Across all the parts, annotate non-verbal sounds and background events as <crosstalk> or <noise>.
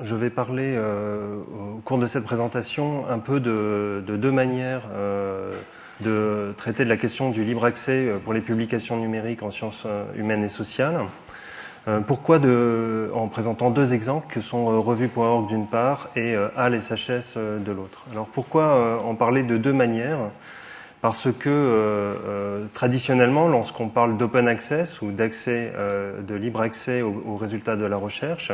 je vais parler au cours de cette présentation un peu de, deux manières de traiter de la question du libre accès pour les publications numériques en sciences humaines et sociales. pourquoi de, En présentant deux exemples que sont revue.org d'une part et AL et SHS de l'autre. Alors pourquoi en parler de deux manières? Parce que euh, euh, traditionnellement, lorsqu'on parle d'open access ou d'accès, euh, de libre accès aux, résultats de la recherche,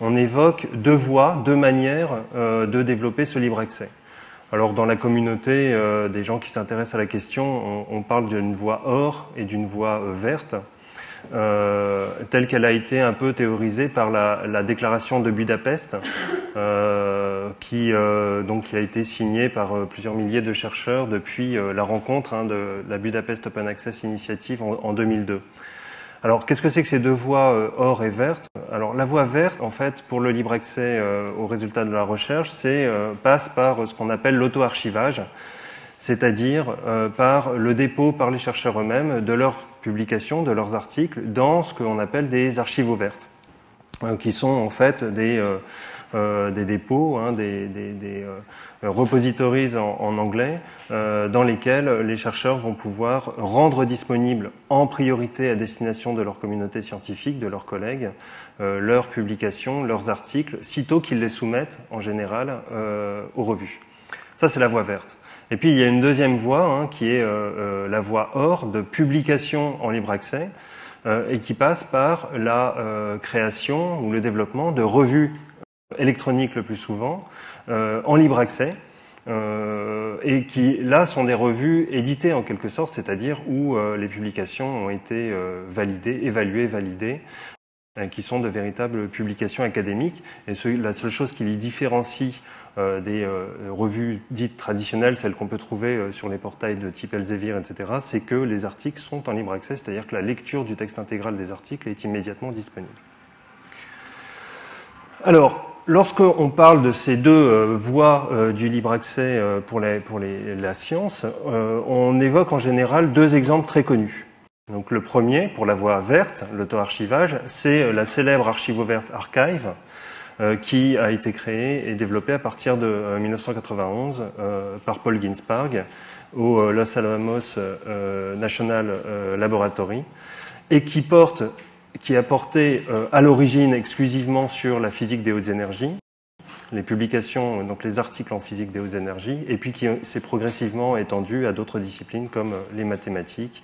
on évoque deux voies, deux manières de développer ce libre accès. Alors dans la communauté des gens qui s'intéressent à la question, on, on parle d'une voie or et d'une voie verte. Euh, telle qu'elle a été un peu théorisée par la, déclaration de Budapest, euh, qui, euh, donc, qui a été signée par plusieurs milliers de chercheurs depuis la rencontre hein, de la Budapest Open Access Initiative en, 2002. Alors, qu'est-ce que c'est que ces deux voies or et verte? Alors, la voie verte, en fait, pour le libre accès aux résultats de la recherche, c'est passe par ce qu'on appelle l'auto-archivage c'est-à-dire euh, par le dépôt par les chercheurs eux-mêmes de leurs publications, de leurs articles, dans ce qu'on appelle des archives ouvertes, euh, qui sont en fait des, euh, des dépôts, hein, des, des, des repositories en, en anglais, dans lesquels les chercheurs vont pouvoir rendre disponibles en priorité à destination de leur communauté scientifique, de leurs collègues, leurs publications, leurs articles, sitôt qu'ils les soumettent en général aux revues. Ça, c'est la voie verte. Et puis il y a une deuxième voie hein, qui est euh, euh, la voie OR de publication en libre accès euh, et qui passe par la création ou le développement de revues électroniques le plus souvent en libre accès et qui là sont des revues éditées en quelque sorte, c'est-à-dire où les publications ont été validées, évaluées, validées qui sont de véritables publications académiques. Et la seule chose qui les différencie euh, des euh, revues dites traditionnelles, celles qu'on peut trouver euh, sur les portails de type Elsevier, etc., c'est que les articles sont en libre accès, c'est-à-dire que la lecture du texte intégral des articles est immédiatement disponible. Alors, lorsqu'on parle de ces deux voies du libre accès pour, pour la science, on évoque en général deux exemples très connus. Donc le premier, pour la voie verte, l'auto-archivage, c'est la célèbre archive ouverte Archive, euh, qui a été créé et développé à partir de 1991 euh, euh, par Paul Ginsberg au Los Alamos National Laboratory et qui porte qui a porté à l'origine exclusivement sur la physique des hautes énergies, les publications, donc les articles en physique des hautes énergies, et puis qui s'est progressivement étendu à d'autres disciplines comme les mathématiques,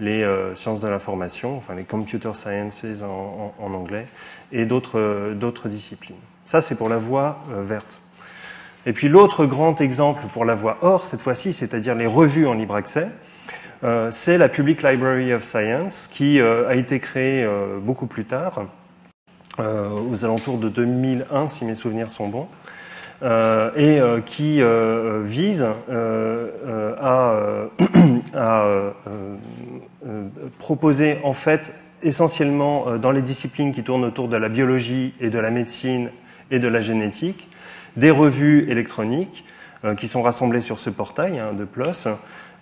les euh, sciences de l'information, enfin les computer sciences en, anglais, et euh, d'autres disciplines. Ça, c'est pour la voie euh, verte. Et puis l'autre grand exemple pour la voie or, cette fois-ci, c'est-à-dire les revues en libre accès, c'est la Public Library of Science, qui a été créée beaucoup plus tard, aux alentours de 2001, si mes souvenirs sont bons, euh, et euh, qui euh, vise à, <clears throat> à proposer en fait essentiellement dans les disciplines qui tournent autour de la biologie et de la médecine et de la génétique, des revues électroniques qui sont rassemblées sur ce portail hein, de PLOS,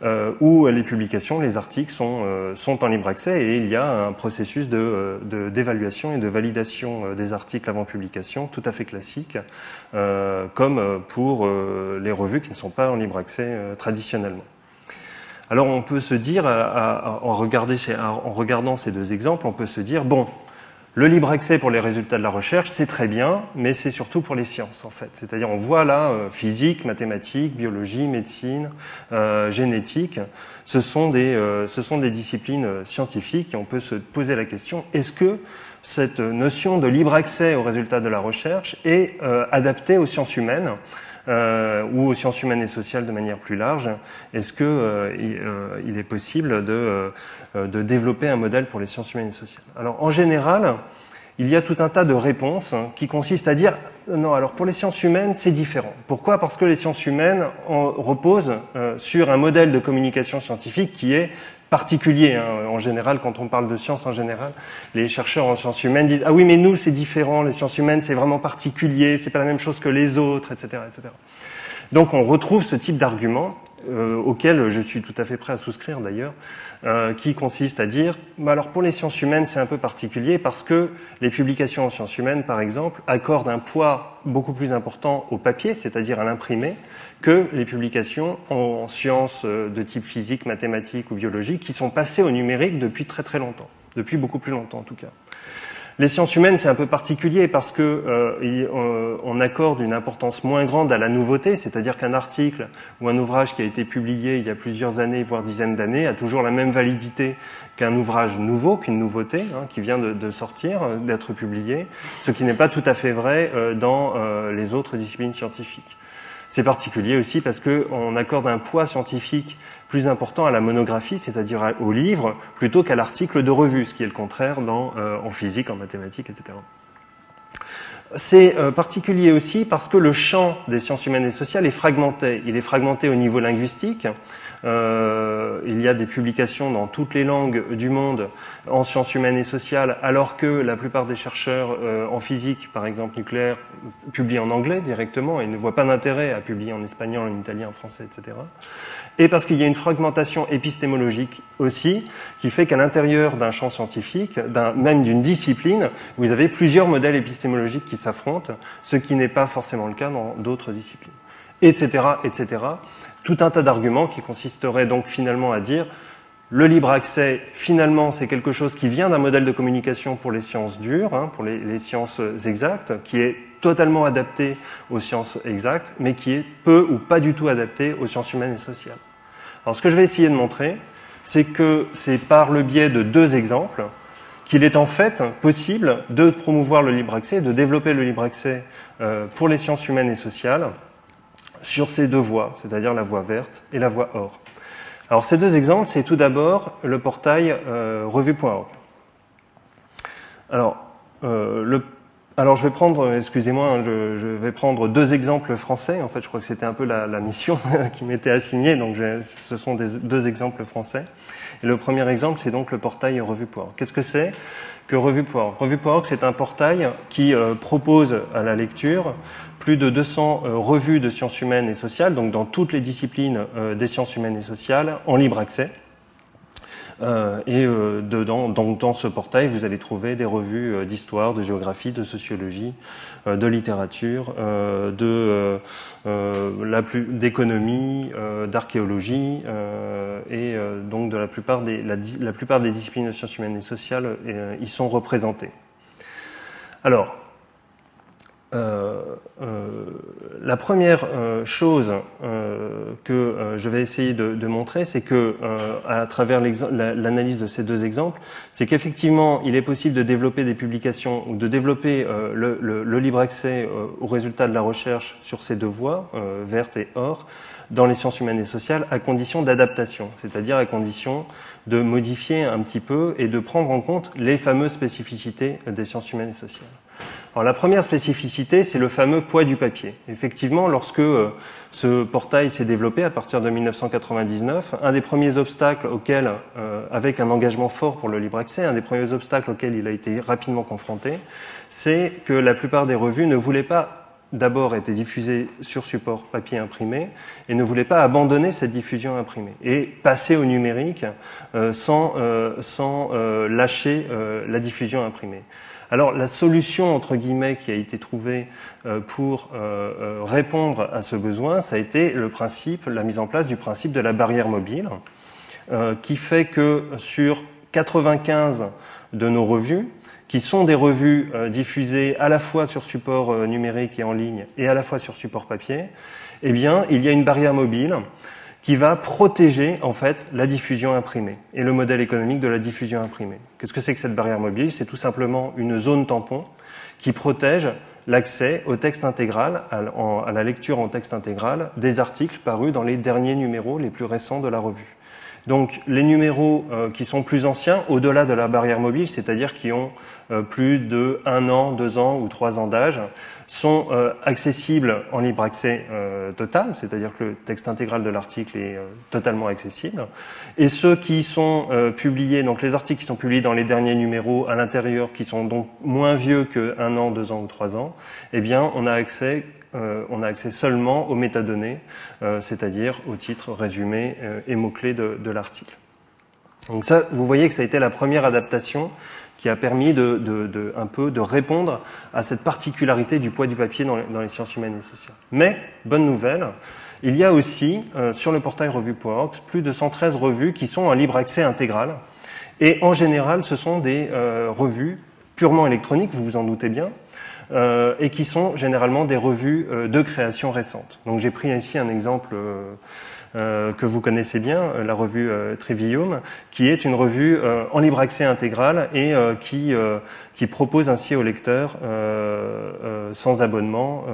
euh, où les publications, les articles sont, euh, sont, en libre accès et il y a un processus d'évaluation de, et de validation euh, des articles avant publication tout à fait classique, euh, comme pour les revues qui ne sont pas en libre accès traditionnellement. Alors on peut se dire, en regardant ces deux exemples, on peut se dire, bon, le libre accès pour les résultats de la recherche, c'est très bien, mais c'est surtout pour les sciences, en fait. C'est-à-dire, on voit là euh, physique, mathématiques, biologie, médecine, euh, génétique. Ce sont, des, euh, disciplines scientifiques et on peut se poser la question est-ce que cette notion de libre accès aux résultats de la recherche est adaptée aux sciences humaines? Ou aux sciences humaines et sociales de manière plus large, est-ce qu'il euh, euh, est possible de, de, développer un modèle pour les sciences humaines et sociales? Alors en général, il y a tout un tas de réponses qui consistent à dire non, alors pour les sciences humaines, c'est différent. Pourquoi? Parce que les sciences humaines reposent sur un modèle de communication scientifique qui est particulier. Hein. En général, quand on parle de sciences en général, les chercheurs en sciences humaines disent ah oui mais nous c'est différent, les sciences humaines c'est vraiment particulier, c'est pas la même chose que les autres, etc., etc. Donc on retrouve ce type d'argument euh, auquel je suis tout à fait prêt à souscrire d'ailleurs, euh, qui consiste à dire, bah alors pour les sciences humaines c'est un peu particulier parce que les publications en sciences humaines par exemple accordent un poids beaucoup plus important au papier, c'est-à-dire à, l'imprimé, que les publications en sciences euh, de type physique, mathématiques ou biologique qui sont passées au numérique depuis très très longtemps, depuis beaucoup plus longtemps en tout cas. Les sciences humaines, c'est un peu particulier parce que euh, on accorde une importance moins grande à la nouveauté, c'est-à-dire qu'un article ou un ouvrage qui a été publié il y a plusieurs années, voire dizaines d'années, a toujours la même validité qu'un ouvrage nouveau, qu'une nouveauté hein, qui vient de, sortir, euh, d'être publié, ce qui n'est pas tout à fait vrai euh, dans euh, les autres disciplines scientifiques. C'est particulier aussi parce qu'on accorde un poids scientifique plus important à la monographie, c'est-à-dire au livre, plutôt qu'à l'article de revue, ce qui est le contraire euh, en physique, en mathématiques, etc. C'est euh, particulier aussi parce que le champ des sciences humaines et sociales est fragmenté. Il est fragmenté au niveau linguistique. Euh, il y a des publications dans toutes les langues du monde en sciences humaines et sociales, alors que la plupart des chercheurs euh, en physique, par exemple nucléaire, publient en anglais directement et ne voient pas d'intérêt à publier en espagnol, en italien, en français, etc. Et parce qu'il y a une fragmentation épistémologique aussi, qui fait qu'à l'intérieur d'un champ scientifique, même d'une discipline, vous avez plusieurs modèles épistémologiques qui s'affrontent, ce qui n'est pas forcément le cas dans d'autres disciplines, etc., etc. Tout un tas d'arguments qui consisteraient donc finalement à dire le libre accès, finalement, c'est quelque chose qui vient d'un modèle de communication pour les sciences dures, hein, pour les, sciences exactes, qui est totalement adapté aux sciences exactes, mais qui est peu ou pas du tout adapté aux sciences humaines et sociales. Alors, ce que je vais essayer de montrer, c'est que c'est par le biais de deux exemples qu'il est en fait possible de promouvoir le libre accès, de développer le libre accès euh, pour les sciences humaines et sociales sur ces deux voies, c'est-à-dire la voie verte et la voie or. Alors ces deux exemples, c'est tout d'abord le portail euh, revue.org. Alors, euh, alors je vais prendre, excusez-moi, hein, je, vais prendre deux exemples français. En fait, je crois que c'était un peu la, mission <laughs> qui m'était assignée, donc ce sont deux exemples français. Le premier exemple, c'est donc le portail Revue.org. Qu'est-ce que c'est que Revue.org Revue.org, c'est un portail qui euh, propose à la lecture plus de 200 euh, revues de sciences humaines et sociales, donc dans toutes les disciplines euh, des sciences humaines et sociales, en libre accès. Euh, et euh, dedans, donc, dans ce portail, vous allez trouver des revues euh, d'histoire, de géographie, de sociologie, de littérature, de la plus d'économie, d'archéologie et donc de la plupart des la, la, plupart des disciplines de sciences humaines et sociales y sont représentées. Alors, la première euh, chose euh, que euh, je vais essayer de, montrer, c'est que euh, à travers l'analyse de ces deux exemples, c'est qu'effectivement, il est possible de développer des publications ou de développer le, le, le, libre accès aux résultats de la recherche sur ces deux voies, verte et or, dans les sciences humaines et sociales, à condition d'adaptation, c'est-à-dire à condition de modifier un petit peu et de prendre en compte les fameuses spécificités des sciences humaines et sociales. Alors, la première spécificité, c'est le fameux poids du papier. Effectivement, lorsque euh, ce portail s'est développé à partir de 1999, un des premiers obstacles auxquels, euh, avec un engagement fort pour le libre accès, un des premiers obstacles auxquels il a été rapidement confronté, c'est que la plupart des revues ne voulaient pas d'abord être diffusées sur support papier imprimé et ne voulaient pas abandonner cette diffusion imprimée et passer au numérique euh, sans, euh, sans euh, lâcher la diffusion imprimée. Alors la solution entre guillemets qui a été trouvée pour répondre à ce besoin, ça a été le principe, la mise en place du principe de la barrière mobile, qui fait que sur 95 de nos revues, qui sont des revues diffusées à la fois sur support numérique et en ligne et à la fois sur support papier, eh bien, il y a une barrière mobile qui va protéger en fait la diffusion imprimée et le modèle économique de la diffusion imprimée. Qu'est-ce que c'est que cette barrière mobile? C'est tout simplement une zone tampon qui protège l'accès au texte intégral, à la lecture en texte intégral des articles parus dans les derniers numéros les plus récents de la revue. Donc les numéros qui sont plus anciens, au-delà de la barrière mobile, c'est-à-dire qui ont plus de 1 an, 2 ans ou 3 ans d'âge, sont euh, accessibles en libre accès euh, total, c'est-à-dire que le texte intégral de l'article est euh, totalement accessible. Et ceux qui sont publiés, donc les articles qui sont publiés dans les derniers numéros à l'intérieur, qui sont donc moins vieux que un an, deux ans ou trois ans, eh bien, on a accès on a accès seulement aux métadonnées, c'est-à-dire au titre, résumé et mots-clés de, de l'article. Donc ça, vous voyez que ça a été la première adaptation qui a permis de, de, de, un peu de répondre à cette particularité du poids du papier dans, les sciences humaines et sociales. Mais, bonne nouvelle, il y a aussi euh, sur le portail revue.org plus de 113 revues qui sont en libre accès intégral. Et en général, ce sont des euh, revues purement électroniques, vous vous en doutez bien, euh, et qui sont généralement des revues euh, de création récente. Donc j'ai pris ici un exemple euh, que vous connaissez bien, euh, la revue euh, Trivium, qui est une revue en libre accès intégral et qui, qui propose ainsi aux lecteurs sans abonnement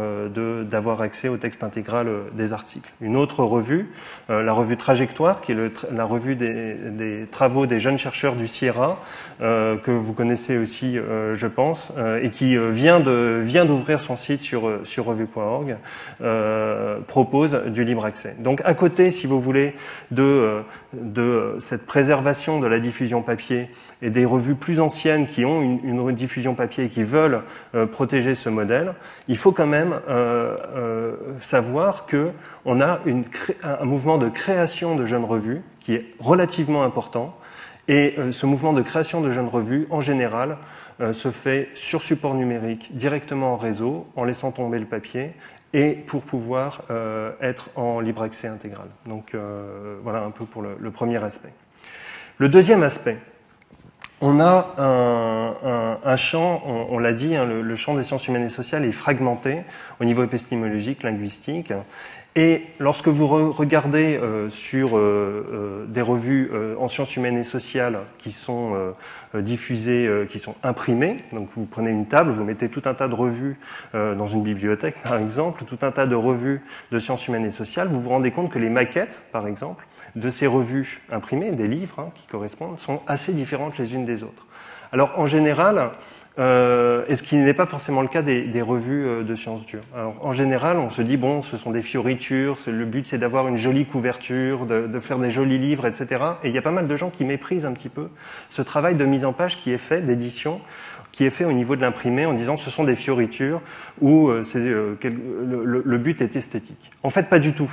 d'avoir accès au texte intégral des articles. Une autre revue, la revue Trajectoire, qui est le, la revue des, des, travaux des jeunes chercheurs du Sierra, que vous connaissez aussi, je pense, et qui vient de vient d'ouvrir son site sur, sur revue.org, propose du libre accès. Donc à côté si vous voulez, de, euh, de cette préservation de la diffusion papier et des revues plus anciennes qui ont une, une diffusion papier et qui veulent euh, protéger ce modèle, il faut quand même euh, euh, savoir que on a un mouvement de création de jeunes revues qui est relativement important. Et ce mouvement de création de jeunes revues, en général, se fait sur support numérique, directement en réseau, en laissant tomber le papier, et pour pouvoir être en libre accès intégral. Donc voilà un peu pour le, premier aspect. Le deuxième aspect, on a un, champ, on, l'a dit, hein, le, champ des sciences humaines et sociales est fragmenté au niveau épistémologique, linguistique, et lorsque vous re regardez euh, sur euh, euh, des revues en sciences humaines et sociales qui sont diffusées, qui sont imprimées, donc vous prenez une table, vous mettez tout un tas de revues dans une bibliothèque par exemple, tout un tas de revues de sciences humaines et sociales, vous vous rendez compte que les maquettes, par exemple, de ces revues imprimées, des livres hein, qui correspondent, sont assez différentes les unes des autres. Alors en général, euh, et ce qui n'est pas forcément le cas des, des revues euh, de sciences dures. Alors, en général, on se dit, bon, ce sont des fioritures, le but c'est d'avoir une jolie couverture, de, de, faire des jolis livres, etc. Et il y a pas mal de gens qui méprisent un petit peu ce travail de mise en page qui est fait, d'édition, qui est fait au niveau de l'imprimé en disant ce sont des fioritures ou euh, euh le, le, le but est esthétique. En fait, pas du tout.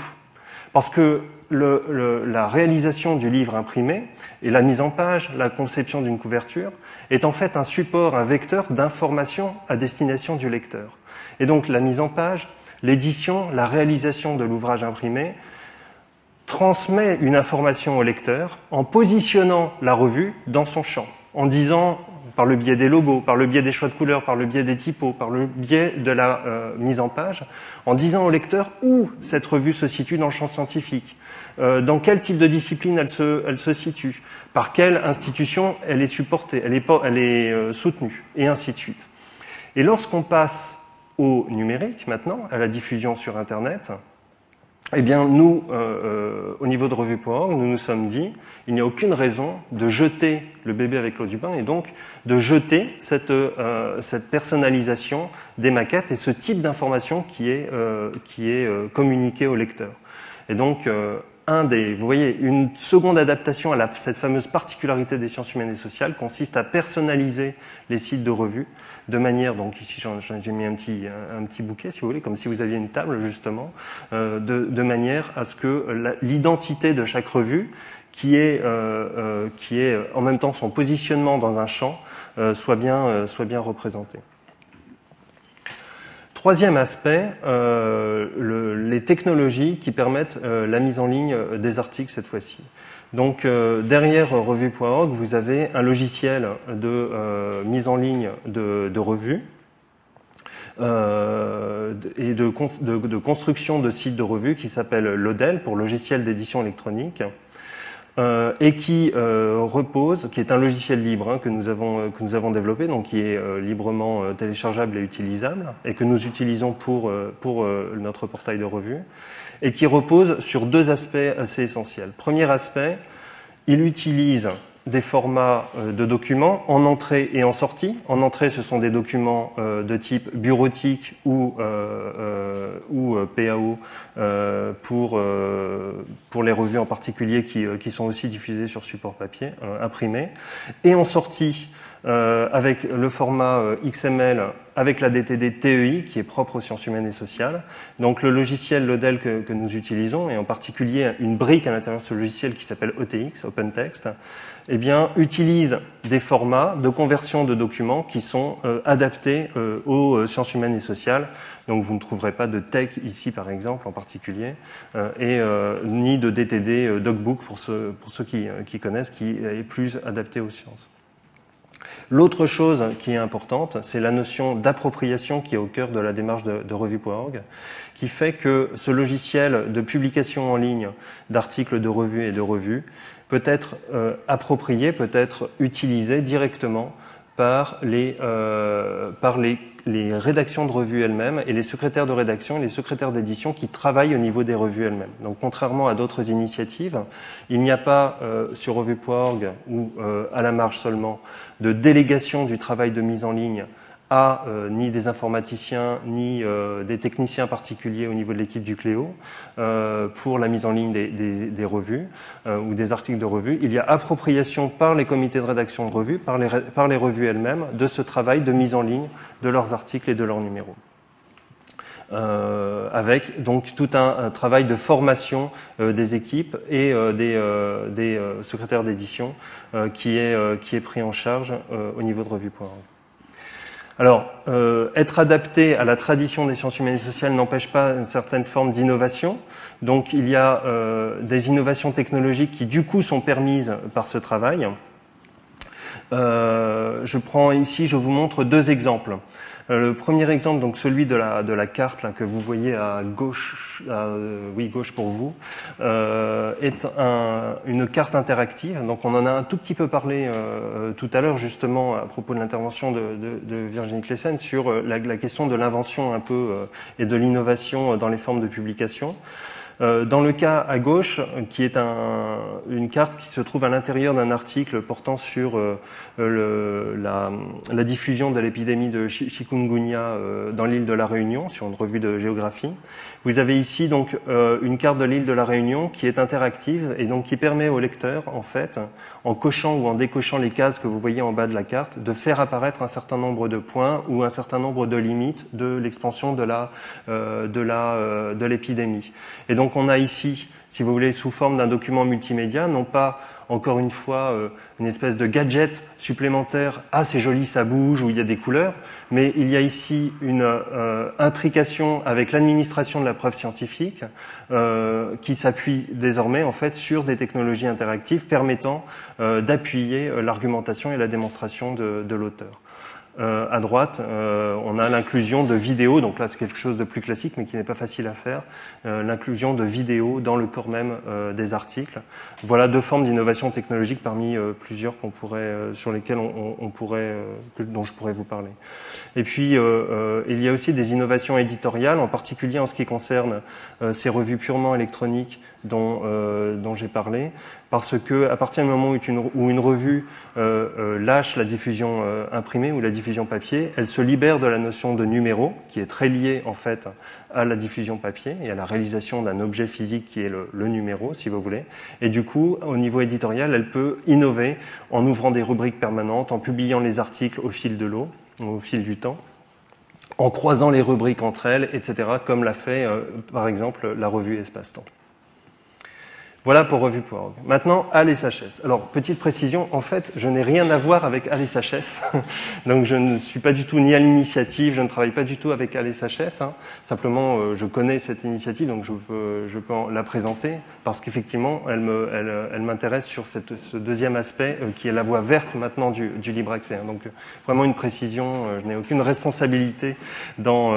Parce que la réalisation du livre imprimé et la mise en page, la conception d'une couverture est en fait un support, un vecteur d'information à destination du lecteur. Et donc la mise en page, l'édition, la réalisation de l'ouvrage imprimé transmet une information au lecteur en positionnant la revue dans son champ, en disant par le biais des logos, par le biais des choix de couleurs, par le biais des typos, par le biais de la euh, mise en page, en disant au lecteur où cette revue se situe dans le champ scientifique, euh, dans quel type de discipline elle se, situe, par quelle institution elle est supportée, elle est, elle est euh, soutenue, et ainsi de suite. Et lorsqu'on passe au numérique maintenant, à la diffusion sur Internet, eh bien, nous, euh, euh, au niveau de revue.org, nous nous sommes dit, il n'y a aucune raison de jeter le bébé avec l'eau du bain et donc de jeter cette, euh, personnalisation des maquettes et ce type d'information qui est, euh, communiqué au lecteur. Et donc, un des, vous voyez, une seconde adaptation à cette fameuse particularité des sciences humaines et sociales consiste à personnaliser les sites de revue de manière, donc ici j'ai mis un petit, bouquet si vous voulez, comme si vous aviez une table justement, euh, de, manière à ce que l'identité de chaque revue, qui est, euh, euh, en même temps son positionnement dans un champ, euh, soit, bien, euh, représentée. Troisième aspect, euh, le, les technologies qui permettent euh, la mise en ligne des articles cette fois-ci. Donc euh, derrière revue.org, vous avez un logiciel de euh, mise en ligne de, revues euh, et de, construction de sites de revues qui s'appelle LODEL pour logiciel d'édition électronique et qui repose, qui est un logiciel libre hein, que, nous avons, développé, donc qui est librement téléchargeable et utilisable, et que nous utilisons pour, pour notre portail de revue, et qui repose sur deux aspects assez essentiels. Premier aspect, il utilise des formats euh, de documents en entrée et en sortie. En entrée, ce sont des documents euh, de type bureautique ou, euh, ou PAO pour, pour les revues en particulier qui, qui sont aussi diffusées sur support papier imprimé. Et en sortie, avec le format XML avec la DTD TEI qui est propre aux sciences humaines et sociales. Donc le logiciel LODEL que, nous utilisons, et en particulier une brique à l'intérieur de ce logiciel qui s'appelle OTX, OpenText, eh bien, utilise des formats de conversion de documents qui sont euh, adaptés euh, aux euh, sciences humaines et sociales. Donc vous ne trouverez pas de tech ici, par exemple, en particulier, et ni de DTD DocBook pour ceux, qui connaissent, qui est plus adapté aux sciences. L'autre chose qui est importante, c'est la notion d'appropriation qui est au cœur de la démarche de, de revue.org, qui fait que ce logiciel de publication en ligne d'articles de revues et de revues peut être euh, approprié, peut être utilisé directement par les, euh, les, rédactions de revues elles-mêmes et les secrétaires de rédaction et les secrétaires d'édition qui travaillent au niveau des revues elles-mêmes. Donc contrairement à d'autres initiatives, il n'y a pas euh, sur revue.org ou euh, à la marge seulement de délégation du travail de mise en ligne à euh, ni des informaticiens ni euh, des techniciens particuliers au niveau de l'équipe du Cléo euh, pour la mise en ligne des, revues ou des articles de revues. Il y a appropriation par les comités de rédaction de revues, par les, revues elles-mêmes, de ce travail de mise en ligne de leurs articles et de leurs numéros. Avec donc tout un, travail de formation des équipes et des, des secrétaires d'édition qui, est, qui est pris en charge au niveau de revue.org. Alors, euh, être adapté à la tradition des sciences humaines et sociales n'empêche pas une certaine forme d'innovation. Donc, il y a euh, des innovations technologiques qui, du coup, sont permises par ce travail. Euh, je prends ici, je vous montre deux exemples. Euh, le premier exemple, donc celui de la, de la carte que vous voyez à gauche, euh, oui gauche pour vous, euh, est un, une carte interactive. Donc on en a un tout petit peu parlé tout à l'heure justement à propos de l'intervention de, Virginie Clessen sur la, la question de l'invention un peu et de l'innovation dans les formes de publication. Euh, dans le cas à gauche, qui est un, une carte qui se trouve à l'intérieur d'un article portant sur euh, la, diffusion de l'épidémie de chikungunya euh, dans l'île de la Réunion, sur une revue de géographie, vous avez ici donc une carte de l'île de la Réunion qui est interactive et donc qui permet au lecteur, en fait, en cochant ou en décochant les cases que vous voyez en bas de la carte, de faire apparaître un certain nombre de points ou un certain nombre de limites de l'expansion de de l'épidémie. Et donc donc on a ici, si vous voulez, sous forme d'un document multimédia, non pas encore une fois euh, une espèce de gadget supplémentaire, ah c'est joli, ça bouge, où il y a des couleurs, mais il y a ici une euh, intrication avec l'administration de la preuve scientifique euh, qui s'appuie désormais en fait sur des technologies interactives permettant d'appuyer l'argumentation et la démonstration de l'auteur. Euh, à droite, euh, on a l'inclusion de vidéos, donc là c'est quelque chose de plus classique mais qui n'est pas facile à faire, euh, l'inclusion de vidéos dans le corps même des articles. Voilà deux formes d'innovation technologique parmi plusieurs qu'on sur lesquelles dont je pourrais vous parler. Et puis il y a aussi des innovations éditoriales, en particulier en ce qui concerne ces revues purement électroniques dont j'ai parlé, parce que à partir du moment où une, où une revue lâche la diffusion imprimée ou la diffusion papier, elle se libère de la notion de numéro, qui est très liée en fait à la diffusion papier et à la réalisation d'un objet physique qui est le, numéro, si vous voulez. Et du coup, au niveau éditorial, elle peut innover en ouvrant des rubriques permanentes, en publiant les articles au fil de l'eau, au fil du temps en croisant les rubriques entre elles, etc., comme l'a fait, euh, par exemple, la revue Espace-Temps. Voilà pour revue.org. Maintenant, ALSHS. Alors, petite précision, en fait, je n'ai rien à voir avec ALSHS. <laughs> Donc, je ne suis pas du tout ni à l'initiative, je ne travaille pas du tout avec ALSHS. Hein. Simplement, euh, je connais cette initiative, donc je peux, la présenter, parce qu'effectivement, elle m'intéresse sur ce deuxième aspect, euh, qui est la voie verte maintenant du, libre accès. Hein. Donc, vraiment une précision, euh, je n'ai aucune responsabilité dans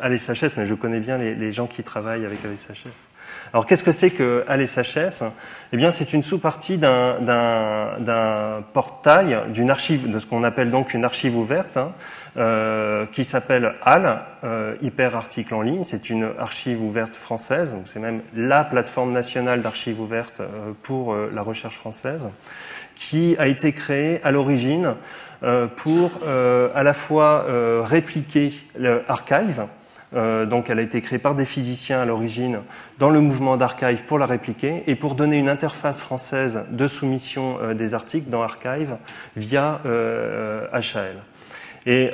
ALSHS, mais je connais bien les, les gens qui travaillent avec ALSHS. Alors, qu'est-ce que c'est que ALSHS eh bien, c'est une sous-partie d'un portail, d'une archive, de ce qu'on appelle donc une archive ouverte, hein, euh, qui s'appelle HAL, euh, Hyper Article en ligne. C'est une archive ouverte française, donc c'est même la plateforme nationale d'archives ouvertes euh, pour euh, la recherche française, qui a été créée à l'origine euh, pour à la fois répliquer l'archive, euh, donc elle a été créée par des physiciens à l'origine dans le mouvement d'Archive pour la répliquer et pour donner une interface française de soumission euh, des articles dans Archive via euh, HAL. Et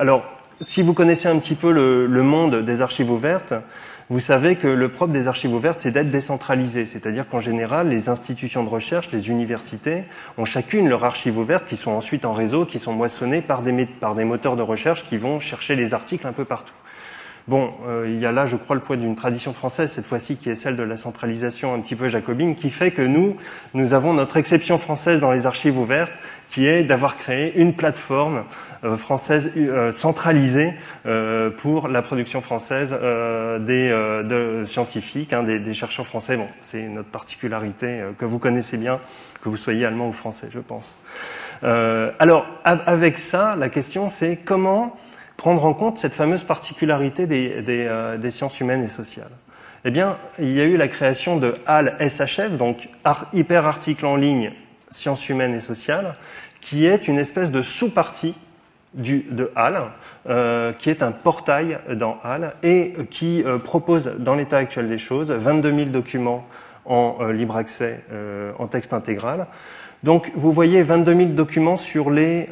alors, si vous connaissez un petit peu le, le, monde des archives ouvertes, vous savez que le propre des archives ouvertes, c'est d'être décentralisé. C'est-à-dire qu'en général, les institutions de recherche, les universités, ont chacune leur archive ouverte qui sont ensuite en réseau, qui sont moissonnées par des, par des moteurs de recherche qui vont chercher les articles un peu partout. Bon, euh, il y a là, je crois, le poids d'une tradition française, cette fois-ci, qui est celle de la centralisation un petit peu jacobine, qui fait que nous, nous avons notre exception française dans les archives ouvertes, qui est d'avoir créé une plateforme euh, française euh, centralisée pour la production française des de scientifiques, hein, des, des, chercheurs français. Bon, c'est notre particularité que vous connaissez bien, que vous soyez allemand ou français, je pense. alors, avec ça, la question, c'est comment prendre en compte cette fameuse particularité euh, des, sciences humaines et sociales Eh bien, il y a eu la création de HAL SHS, donc Hyper Article en ligne sciences humaines et sociales, qui est une espèce de sous-partie de HAL, euh, qui est un portail dans HAL et qui euh, propose, dans l'état actuel des choses, 22 000 documents en libre accès en texte intégral. Donc, vous voyez 22 000 documents sur les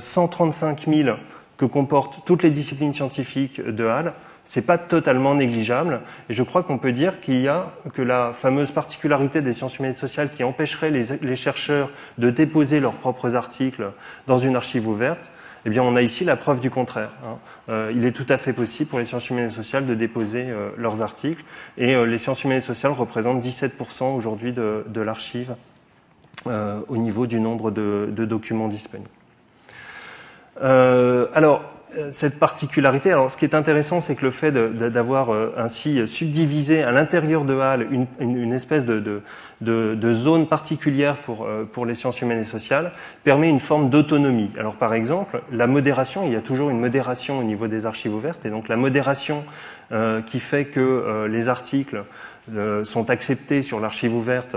135 000 que comportent toutes les disciplines scientifiques de HAL, c'est pas totalement négligeable. Et je crois qu'on peut dire qu'il y a que la fameuse particularité des sciences humaines et sociales qui empêcherait les, chercheurs de déposer leurs propres articles dans une archive ouverte, eh bien, on a ici la preuve du contraire. Hein. Euh, il est tout à fait possible pour les sciences humaines et sociales de déposer euh, leurs articles. Et euh, les sciences humaines et sociales représentent 17% aujourd'hui de, l'archive au niveau du nombre de documents disponibles. Euh, alors, euh, cette particularité, alors ce qui est intéressant, c'est que le fait d'avoir euh, ainsi subdivisé à l'intérieur de HAL une, espèce de, zone particulière pour, les sciences humaines et sociales permet une forme d'autonomie. Alors par exemple, la modération, il y a toujours une modération au niveau des archives ouvertes, et donc la modération qui fait que les articles sont acceptés sur l'archive ouverte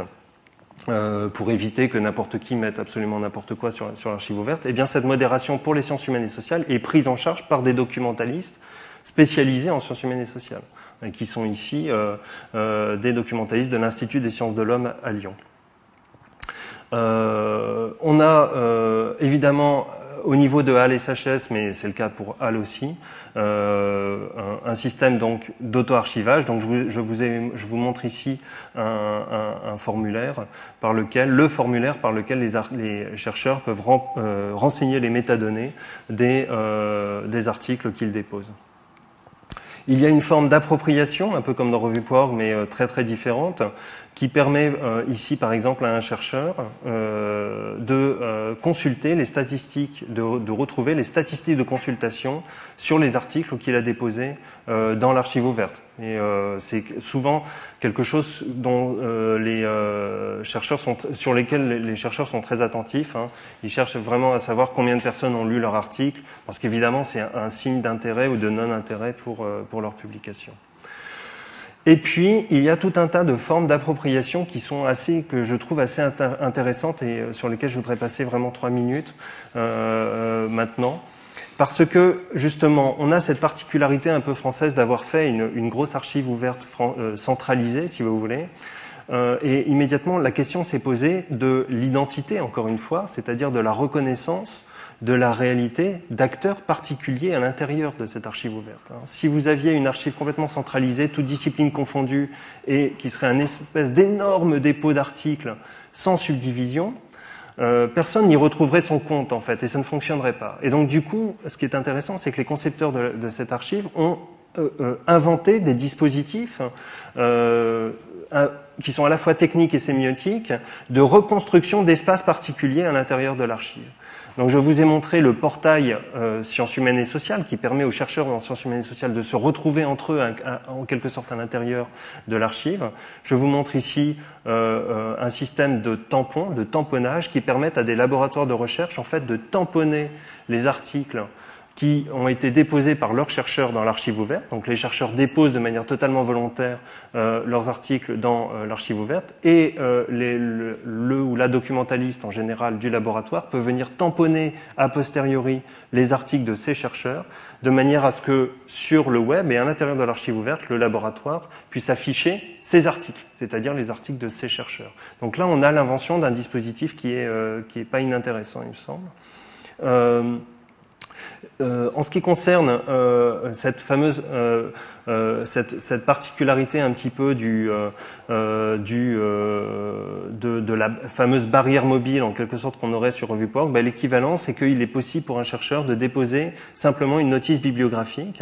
pour éviter que n'importe qui mette absolument n'importe quoi sur, sur l'archive ouverte, eh bien cette modération pour les sciences humaines et sociales est prise en charge par des documentalistes spécialisés en sciences humaines et sociales, et qui sont ici euh, euh, des documentalistes de l'Institut des sciences de l'homme à Lyon. Euh, on a euh, évidemment au niveau de HAL SHS, mais c'est le cas pour HAL aussi, euh, un, système donc d'auto-archivage. Donc je vous, je, vous montre ici un, formulaire par lequel, le formulaire par lequel les, chercheurs peuvent euh, renseigner les métadonnées des, euh, des articles qu'ils déposent. Il y a une forme d'appropriation, un peu comme dans Revue.org, mais très très différente, qui permet euh, ici, par exemple, à un chercheur euh, de euh, consulter les statistiques, de, retrouver les statistiques de consultation sur les articles qu'il a déposés dans l'archive ouverte. Et c'est souvent quelque chose dont les chercheurs sont, sur lesquels les chercheurs sont très attentifs. Hein. Ils cherchent vraiment à savoir combien de personnes ont lu leur article, parce qu'évidemment, c'est un, un, signe d'intérêt ou de non-intérêt pour, pour leur publication. Et puis, il y a tout un tas de formes d'appropriation qui sont assez, que je trouve assez intéressantes et euh, sur lesquelles je voudrais passer vraiment trois minutes euh, maintenant. Parce que, justement, on a cette particularité un peu française d'avoir fait une, grosse archive ouverte euh, centralisée, si vous voulez. Euh, et immédiatement, la question s'est posée de l'identité, encore une fois, c'est-à-dire de la reconnaissance de la réalité d'acteurs particuliers à l'intérieur de cette archive ouverte. Si vous aviez une archive complètement centralisée, toute discipline confondue, et qui serait un espèce d'énorme dépôt d'articles sans subdivision, euh, personne n'y retrouverait son compte en fait, et ça ne fonctionnerait pas. Et donc du coup, ce qui est intéressant, c'est que les concepteurs de, de cette archive ont euh, euh, inventé des dispositifs qui sont à la fois techniques et sémiotiques, de reconstruction d'espaces particuliers à l'intérieur de l'archive. Donc je vous ai montré le portail euh, sciences humaines et sociales qui permet aux chercheurs en sciences humaines et sociales de se retrouver entre eux en quelque sorte à l'intérieur de l'archive. Je vous montre ici euh, un système de tampons, de tamponnage qui permettent à des laboratoires de recherche en fait de tamponner les articles qui ont été déposés par leurs chercheurs dans l'archive ouverte. Donc les chercheurs déposent de manière totalement volontaire euh, leurs articles dans euh, l'archive ouverte et euh, les, le, ou la documentaliste en général du laboratoire peut venir tamponner a posteriori les articles de ces chercheurs de manière à ce que sur le web et à l'intérieur de l'archive ouverte, le laboratoire puisse afficher ces articles, c'est-à-dire les articles de ces chercheurs. Donc là, on a l'invention d'un dispositif qui est, qui est pas inintéressant, il me semble. Euh, en ce qui concerne euh, cette fameuse euh, cette, particularité un petit peu du, de, la fameuse barrière mobile, en quelque sorte, qu'on aurait sur RevuePorg, ben, l'équivalent, c'est qu'il est possible pour un chercheur de déposer simplement une notice bibliographique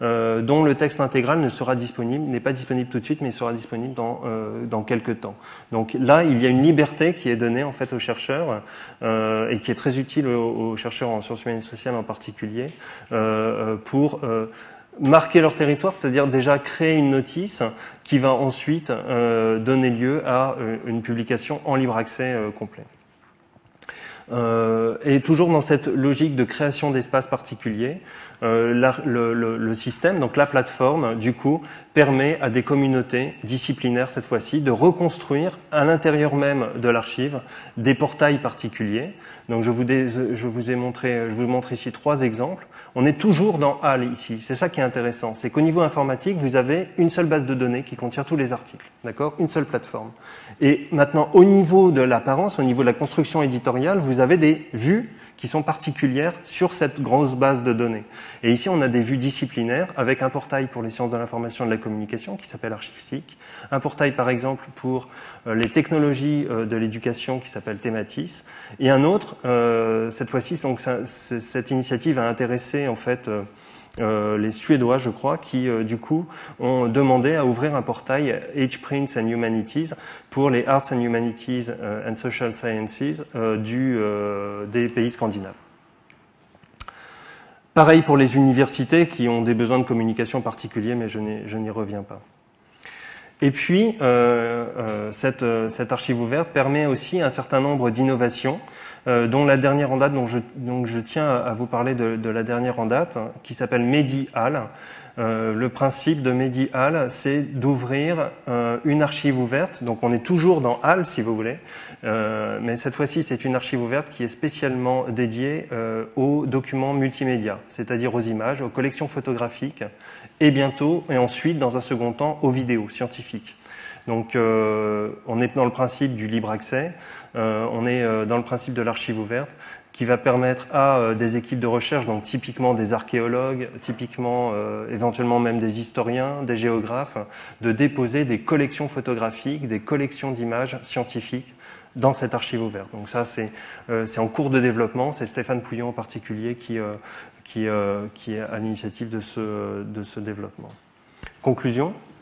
dont le texte intégral ne sera disponible, n'est pas disponible tout de suite, mais sera disponible dans, dans quelques temps. Donc là, il y a une liberté qui est donnée en fait aux chercheurs et qui est très utile aux, aux, chercheurs en sciences humaines et sociales en particulier pour marquer leur territoire, c'est-à-dire déjà créer une notice qui va ensuite euh, donner lieu à euh, une publication en libre accès euh, et toujours dans cette logique de création d'espaces particuliers, euh, le, système, donc la plateforme, du coup, permet à des communautés disciplinaires, cette fois-ci, de reconstruire à l'intérieur même de l'archive des portails particuliers. Donc je vous, je vous ai montré, je vous montre ici trois exemples. On est toujours dans HAL ici. C'est ça qui est intéressant. C'est qu'au niveau informatique, vous avez une seule base de données qui contient tous les articles. D'accord? Une seule plateforme. Et maintenant, au niveau de l'apparence, au niveau de la construction éditoriale, vous avez des vues qui sont particulières sur cette grosse base de données. Et ici, on a des vues disciplinaires avec un portail pour les sciences de l'information et de la communication qui s'appelle ArchivSeek, un portail par exemple pour euh, les technologies euh, de l'éducation qui s'appelle Thematis, et un autre, euh, cette fois-ci, cette initiative a intéressé en fait les Suédois, je crois, qui euh, du coup ont demandé à ouvrir un portail H-Prints and Humanities pour les Arts and Humanities euh, and Social Sciences du, des pays scandinaves. Pareil pour les universités qui ont des besoins de communication particuliers, mais je n'y reviens pas. Et puis, euh, euh, cette, archive ouverte permet aussi un certain nombre d'innovations euh, dont la dernière en date, dont je, donc je tiens à vous parler de, la dernière en date, qui s'appelle MediHall. Euh, le principe de MediHall, c'est d'ouvrir euh, une archive ouverte. Donc on est toujours dans HAL, si vous voulez, euh, mais cette fois-ci, c'est une archive ouverte qui est spécialement dédiée aux documents multimédia, c'est-à-dire aux images, aux collections photographiques, et bientôt, et ensuite, dans un second temps, aux vidéos scientifiques. Donc euh, on est dans le principe du libre accès, euh, on est euh, dans le principe de l'archive ouverte qui va permettre à des équipes de recherche, donc typiquement des archéologues, typiquement éventuellement même des historiens, des géographes, de déposer des collections photographiques, des collections d'images scientifiques dans cette archive ouverte. Donc ça, c'est en cours de développement. C'est Stéphane Pouillon en particulier qui, est à l'initiative de ce, développement. Conclusion? euh,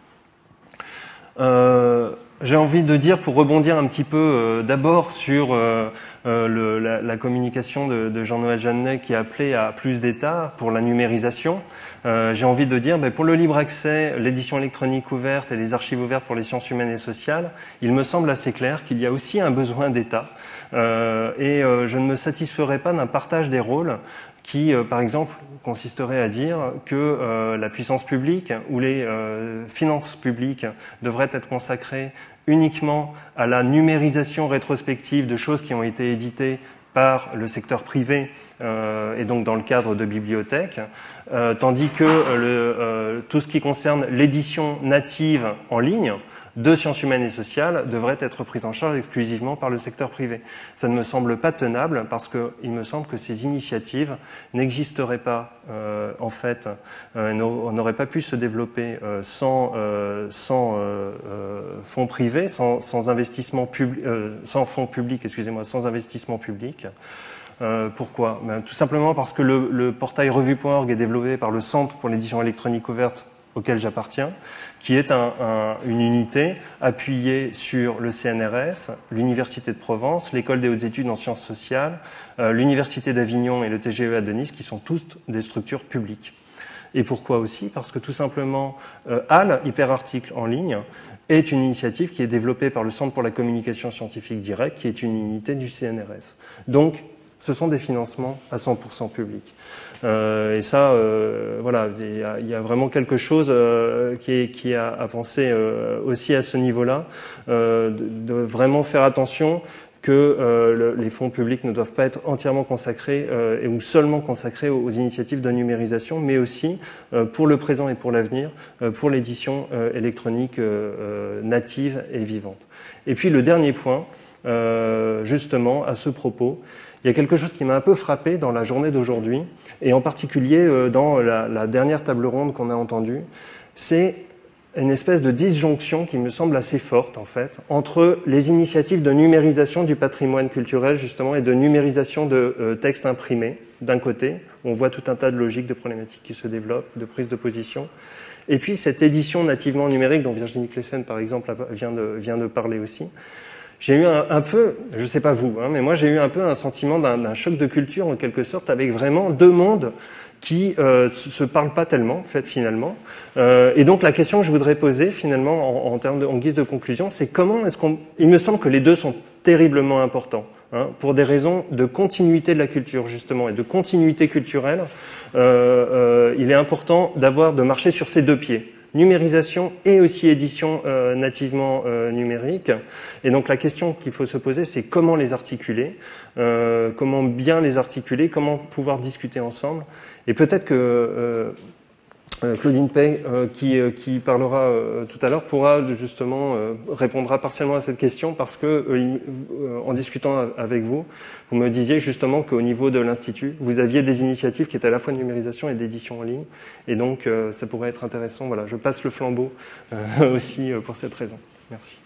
j'ai envie de dire, pour rebondir un petit peu euh, d'abord sur euh, la, communication de, de Jean-Noël Jeannet qui a appelé à plus d'État pour la numérisation, j'ai envie de dire, ben, pour le libre accès, l'édition électronique ouverte et les archives ouvertes pour les sciences humaines et sociales, il me semble assez clair qu'il y a aussi un besoin d'État. et je ne me satisferai pas d'un partage des rôles qui, par exemple, consisterait à dire que euh, la puissance publique ou les euh, finances publiques devraient être consacrées uniquement à la numérisation rétrospective de choses qui ont été éditées par le secteur privé euh, et donc dans le cadre de bibliothèques, tandis que tout ce qui concerne l'édition native en ligne, de sciences humaines et sociales devraient être prises en charge exclusivement par le secteur privé. Ça ne me semble pas tenable parce qu'il me semble que ces initiatives n'existeraient pas, euh, en fait, euh, n'auraient pas pu se développer sans, euh, sans euh, fonds privés, sans, sans investissement public, sans fonds publics, excusez-moi, sans investissement public. pourquoi? Ben, Tout simplement parce que le, le portail revue.org est développé par le Centre pour l'édition électronique ouverte auquel j'appartiens, qui est une unité appuyée sur le CNRS, l'Université de Provence, l'École des hautes études en sciences sociales, euh, l'Université d'Avignon et le TGEA de Nice, qui sont toutes des structures publiques. Et pourquoi aussi? Parce que tout simplement, euh, HAL, Hyperarticle en ligne, est une initiative qui est développée par le Centre pour la communication scientifique directe, qui est une unité du CNRS. Donc, ce sont des financements à 100% publics. Euh, et ça, euh, voilà, il y, a, vraiment quelque chose euh, qui, est, qui a à penser aussi à ce niveau-là, de, de, vraiment faire attention que les fonds publics ne doivent pas être entièrement consacrés et ou seulement consacrés aux, initiatives de numérisation, mais aussi pour le présent et pour l'avenir, pour l'édition électronique native et vivante. Et puis le dernier point, justement, à ce propos, il y a quelque chose qui m'a un peu frappé dans la journée d'aujourd'hui, et en particulier euh, dans la, dernière table ronde qu'on a entendue, c'est une espèce de disjonction qui me semble assez forte en fait entre les initiatives de numérisation du patrimoine culturel justement et de numérisation de euh, textes imprimés d'un côté, on voit tout un tas de logiques, de problématiques qui se développent, de prises de position, et puis cette édition nativement numérique dont Virginie Clessen par exemple vient de, vient de parler aussi, j'ai eu un, peu, je ne sais pas vous, hein, mais moi j'ai eu un peu un sentiment d'un choc de culture en quelque sorte, avec vraiment deux mondes qui euh, se parlent pas tellement, en fait, finalement. Euh, et donc la question que je voudrais poser finalement en, en, termes de, en guise de conclusion, c'est comment est-ce qu'on... Il me semble que les deux sont terriblement importants. Hein, pour des raisons de continuité de la culture justement et de continuité culturelle, euh, euh il est important d'avoir de marcher sur ces deux pieds numérisation et aussi édition euh, nativement euh, numérique. Et donc la question qu'il faut se poser, c'est comment les articuler, euh, comment bien les articuler, comment pouvoir discuter ensemble. Et peut-être que Claudine Pay, euh, qui, euh, qui, parlera tout à l'heure, pourra justement répondra partiellement à cette question parce que, en discutant avec vous, vous me disiez justement qu'au niveau de l'Institut, vous aviez des initiatives qui étaient à la fois de numérisation et d'édition en ligne. Et donc, ça pourrait être intéressant. Voilà, je passe le flambeau <laughs> aussi pour cette raison. Merci.